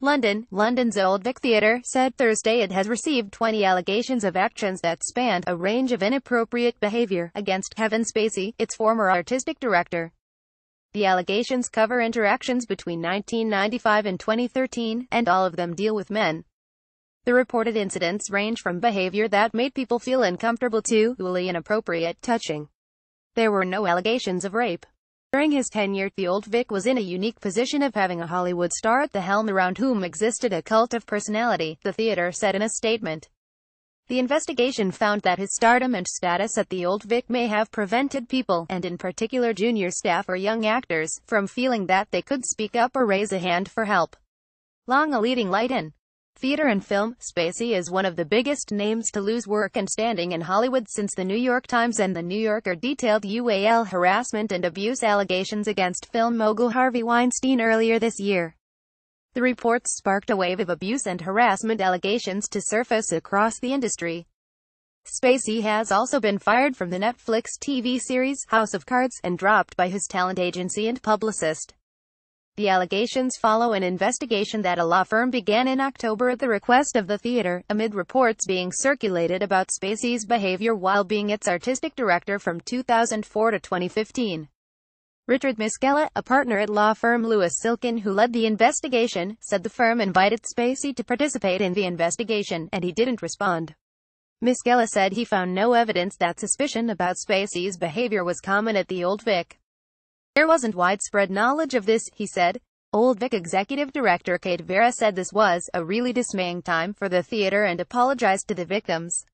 London, London's Old Vic Theatre, said Thursday it has received 20 allegations of actions that spanned a range of inappropriate behavior against Kevin Spacey, its former artistic director. The allegations cover interactions between 1995 and 2013, and all of them deal with men. The reported incidents range from behavior that made people feel uncomfortable to, wholly inappropriate, touching. There were no allegations of rape. During his tenure, the Old Vic was in a unique position of having a Hollywood star at the helm around whom existed a cult of personality, the theater said in a statement. The investigation found that his stardom and status at the Old Vic may have prevented people, and in particular junior staff or young actors, from feeling that they could speak up or raise a hand for help. Long a leading light in theater and film, Spacey is one of the biggest names to lose work and standing in Hollywood since the New York Times and The New Yorker detailed UAL harassment and abuse allegations against film mogul Harvey Weinstein earlier this year. The reports sparked a wave of abuse and harassment allegations to surface across the industry. Spacey has also been fired from the Netflix TV series House of Cards and dropped by his talent agency and publicist. The allegations follow an investigation that a law firm began in October at the request of the theater, amid reports being circulated about Spacey's behavior while being its artistic director from 2004 to 2015. Richard Miskella, a partner at law firm Lewis Silkin who led the investigation, said the firm invited Spacey to participate in the investigation, and he didn't respond. Miskella said he found no evidence that suspicion about Spacey's behavior was common at the Old Vic. There wasn't widespread knowledge of this, he said. Old Vic executive director Kate Varah said this was a really dismaying time for the theater and apologized to the victims.